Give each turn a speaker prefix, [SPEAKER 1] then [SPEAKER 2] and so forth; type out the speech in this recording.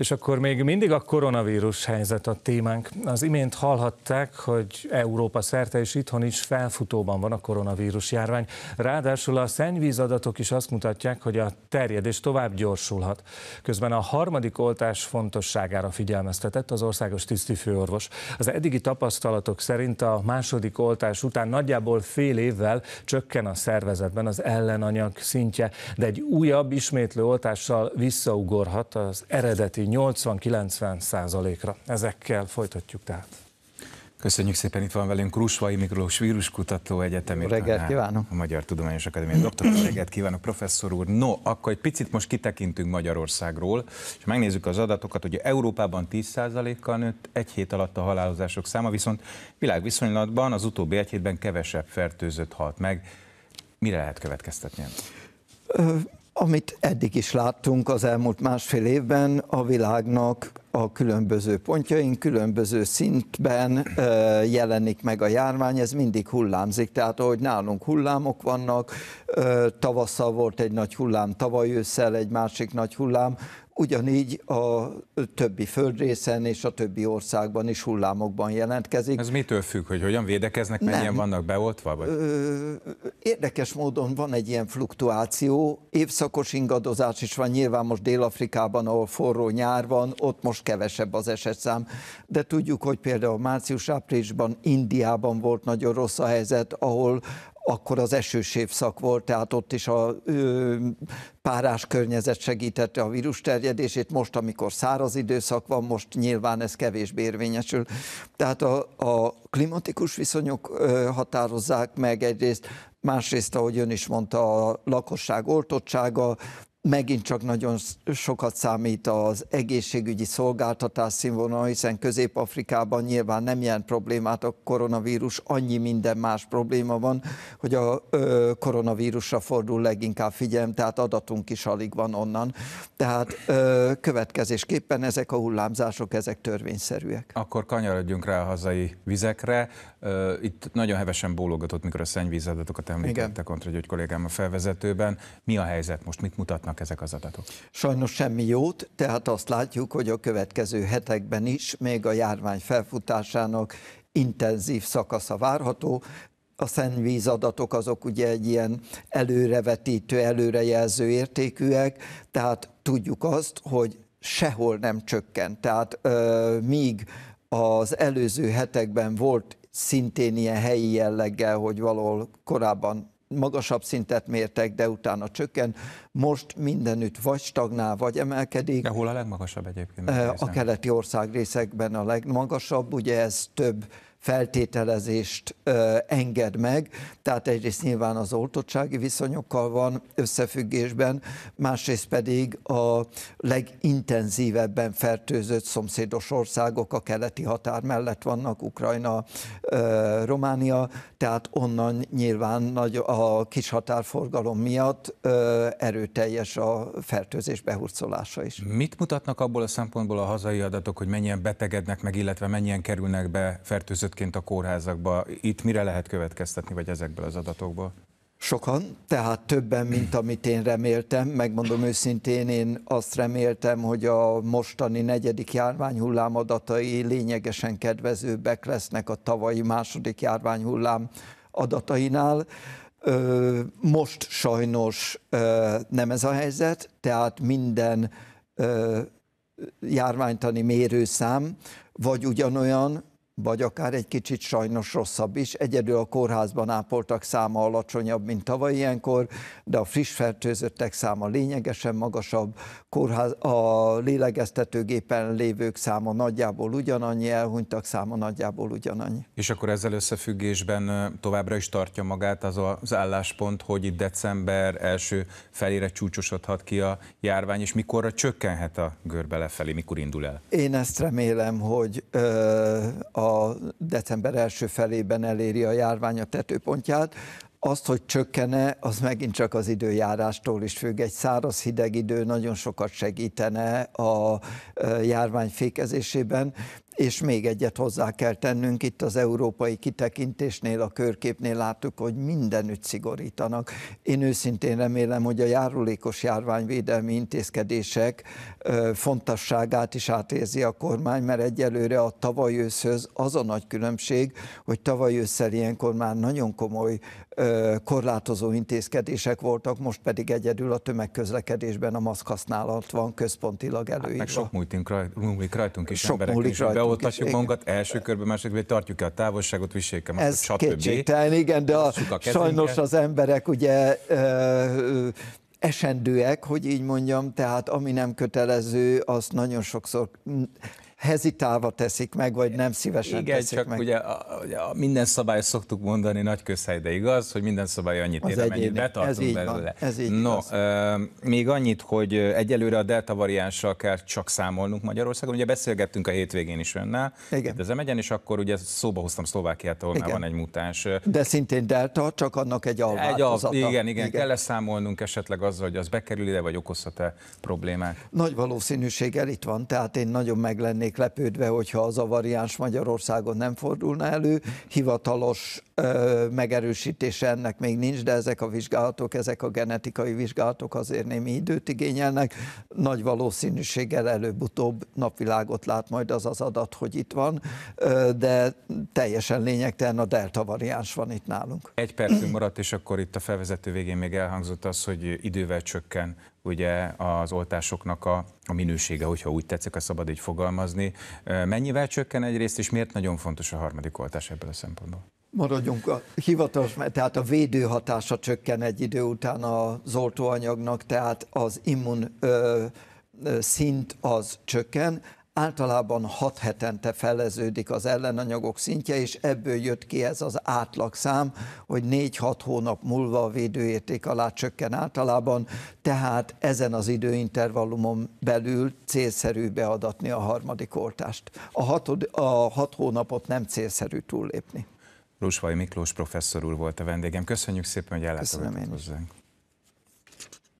[SPEAKER 1] És akkor még mindig a koronavírus helyzet a témánk. Az imént hallhatták, hogy Európa szerte és itthon is felfutóban van a koronavírus járvány. Ráadásul a szennyvízadatok is azt mutatják, hogy a terjedés tovább gyorsulhat. Közben a harmadik oltás fontosságára figyelmeztetett az országos tisztifőorvos. Az eddigi tapasztalatok szerint a második oltás után nagyjából fél évvel csökken a szervezetben az ellenanyag szintje, de egy újabb ismétlő oltással visszaugorhat az eredeti 80-90 százalékra. Ezekkel folytatjuk tehát.
[SPEAKER 2] Köszönjük szépen, itt van velünk Krusvai Miklós víruskutató egyetemi
[SPEAKER 3] Reggelt kívánok!
[SPEAKER 2] A Magyar Tudományos Akadémia doktor, reggelt kívánok, professzor úr. No, akkor egy picit most kitekintünk Magyarországról, és megnézzük az adatokat, hogy Európában 10%-kal nőtt egy hét alatt a halálozások száma, viszont világviszonylatban az utóbbi egy hétben kevesebb fertőzött halt meg. Mire lehet következtetni?
[SPEAKER 3] Amit eddig is láttunk az elmúlt másfél évben, a világnak a különböző pontjain, különböző szintben jelenik meg a járvány, ez mindig hullámzik. Tehát ahogy nálunk hullámok vannak, tavasszal volt egy nagy hullám, tavaly ősszel egy másik nagy hullám, ugyanígy a többi földrészen és a többi országban is hullámokban jelentkezik.
[SPEAKER 2] Ez mitől függ, hogy hogyan védekeznek, mennyien Nem. vannak beoltva? Vagy? Ö,
[SPEAKER 3] érdekes módon van egy ilyen fluktuáció, évszakos ingadozás is van, nyilván most Dél-Afrikában, ahol forró nyár van, ott most kevesebb az esetszám, de tudjuk, hogy például március-áprilisban Indiában volt nagyon rossz a helyzet, ahol akkor az esős évszak volt, tehát ott is a ö, párás környezet segítette a vírus terjedését, most, amikor száraz időszak van, most nyilván ez kevésbé érvényesül. Tehát a, a klimatikus viszonyok ö, határozzák meg egyrészt, másrészt, ahogy ön is mondta, a lakosság oltottsága, megint csak nagyon sokat számít az egészségügyi szolgáltatás színvonal, hiszen Közép-Afrikában nyilván nem ilyen problémát a koronavírus, annyi minden más probléma van, hogy a ö, koronavírusra fordul leginkább figyelm, tehát adatunk is alig van onnan. Tehát ö, következésképpen ezek a hullámzások, ezek törvényszerűek.
[SPEAKER 2] Akkor kanyarodjunk rá a hazai vizekre. Itt nagyon hevesen bólogatott, mikor a szennyvízadatokat említette kontra egy kollégám a felvezetőben. Mi a helyzet most? Mit mutatnak ezek az adatok?
[SPEAKER 3] Sajnos semmi jót, tehát azt látjuk, hogy a következő hetekben is még a járvány felfutásának intenzív szakasza várható. A szennyvízadatok azok ugye egy ilyen előrevetítő, előrejelző értékűek, tehát tudjuk azt, hogy sehol nem csökkent. Tehát euh, míg az előző hetekben volt szintén ilyen helyi jelleggel, hogy valahol korábban magasabb szintet mértek, de utána csökken. Most mindenütt vagy stagnál, vagy emelkedik.
[SPEAKER 2] De hol a legmagasabb egyébként?
[SPEAKER 3] A keleti országrészekben a legmagasabb, ugye ez több feltételezést enged meg, tehát egyrészt nyilván az oltottsági viszonyokkal van összefüggésben, másrészt pedig a legintenzívebben fertőzött szomszédos országok a keleti határ mellett vannak, Ukrajna, Románia, tehát onnan nyilván nagy a kis határforgalom miatt erőteljes a fertőzés behurcolása is.
[SPEAKER 2] Mit mutatnak abból a szempontból a hazai adatok, hogy mennyien betegednek meg, illetve mennyien kerülnek be fertőzött fertőzöttként a kórházakba. Itt mire lehet következtetni, vagy ezekből az adatokból?
[SPEAKER 3] Sokan, tehát többen, mint amit én reméltem. Megmondom őszintén, én azt reméltem, hogy a mostani negyedik járványhullám adatai lényegesen kedvezőbbek lesznek a tavalyi második járványhullám adatainál. Most sajnos nem ez a helyzet, tehát minden járványtani mérőszám vagy ugyanolyan, vagy akár egy kicsit sajnos rosszabb is. Egyedül a kórházban ápoltak száma alacsonyabb, mint tavaly ilyenkor, de a friss fertőzöttek száma lényegesen magasabb, kórház, a lélegeztetőgépen lévők száma nagyjából ugyanannyi, elhunytak száma nagyjából ugyanannyi.
[SPEAKER 2] És akkor ezzel összefüggésben továbbra is tartja magát az az álláspont, hogy itt december első felére csúcsosodhat ki a járvány, és mikorra csökkenhet a görbe lefelé, mikor indul el?
[SPEAKER 3] Én ezt remélem, hogy ö, a december első felében eléri a járvány a tetőpontját. Azt, hogy csökkene, az megint csak az időjárástól is függ. Egy száraz hideg idő nagyon sokat segítene a járvány fékezésében, és még egyet hozzá kell tennünk, itt az európai kitekintésnél, a körképnél láttuk, hogy mindenütt szigorítanak. Én őszintén remélem, hogy a járulékos járványvédelmi intézkedések fontosságát is átérzi a kormány, mert egyelőre a tavaly őszhöz az a nagy különbség, hogy tavaly ősszel ilyenkor már nagyon komoly korlátozó intézkedések voltak, most pedig egyedül a tömegközlekedésben a maszk használat van központilag előírva. Hát meg
[SPEAKER 2] sok múlik rajtunk is, sok emberek is, beoltatjuk magunkat, első körben, második körben tartjuk el a távolságot, viseljük a
[SPEAKER 3] Ez kétségtelen, igen, de a, a sajnos az emberek ugye ö, esendőek, hogy így mondjam, tehát ami nem kötelező, azt nagyon sokszor hezitálva teszik meg, vagy nem szívesen
[SPEAKER 2] Igen,
[SPEAKER 3] teszik
[SPEAKER 2] csak
[SPEAKER 3] meg.
[SPEAKER 2] ugye a, ugye a minden szabály szoktuk mondani nagy közhely, de igaz, hogy minden szabály annyit ér, amennyit betartunk
[SPEAKER 3] ez
[SPEAKER 2] belőle.
[SPEAKER 3] Van, ez így
[SPEAKER 2] no,
[SPEAKER 3] igaz.
[SPEAKER 2] uh, még annyit, hogy egyelőre a delta variánssal kell csak számolnunk Magyarországon. Ugye beszélgettünk a hétvégén is önnel,
[SPEAKER 3] Igen.
[SPEAKER 2] de megyen, és akkor ugye szóba hoztam Szlovákiát, ahol már van egy mutáns.
[SPEAKER 3] De szintén delta, csak annak egy alváltozata.
[SPEAKER 2] Egy al, igen, igen, igen. kell -e számolnunk esetleg azzal, hogy az bekerül ide, vagy okozhat-e problémát?
[SPEAKER 3] Nagy valószínűséggel itt van, tehát én nagyon meg lennék lepődve, hogy hogyha az a variáns Magyarországon nem fordulna elő. Hivatalos ö, megerősítése ennek még nincs, de ezek a vizsgálatok, ezek a genetikai vizsgálatok azért némi időt igényelnek. Nagy valószínűséggel előbb-utóbb napvilágot lát majd az az adat, hogy itt van, de teljesen lényegtelen a delta variáns van itt nálunk.
[SPEAKER 2] Egy percünk maradt, és akkor itt a felvezető végén még elhangzott az, hogy idővel csökken ugye az oltásoknak a, a minősége, hogyha úgy tetszik, a szabad így fogalmazni. Mennyivel csökken egyrészt, és miért nagyon fontos a harmadik oltás ebből a szempontból?
[SPEAKER 3] Maradjunk a hivatalos, tehát a védőhatása csökken egy idő után az oltóanyagnak, tehát az immun ö, szint az csökken, általában 6 hetente feleződik az ellenanyagok szintje, és ebből jött ki ez az átlagszám, hogy 4-6 hónap múlva a védőérték alá csökken általában, tehát ezen az időintervallumon belül célszerű beadatni a harmadik oltást. A 6 a hat hónapot nem célszerű túllépni.
[SPEAKER 2] Rusvai Miklós professzor úr volt a vendégem. Köszönjük szépen, hogy ellátogatott hozzánk.